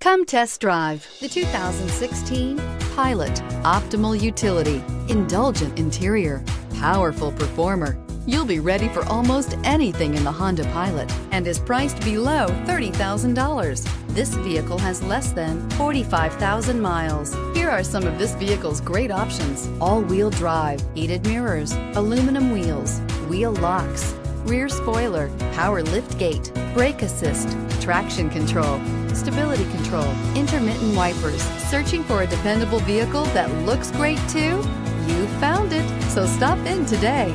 Come test drive the 2016 Pilot. Optimal utility, indulgent interior, powerful performer. You'll be ready for almost anything in the Honda Pilot and is priced below $30,000. This vehicle has less than 45,000 miles. Here are some of this vehicle's great options. All-wheel drive, heated mirrors, aluminum wheels, wheel locks, rear spoiler, power lift gate, brake assist, traction control, stability control, intermittent wipers. Searching for a dependable vehicle that looks great too? You found it, so stop in today.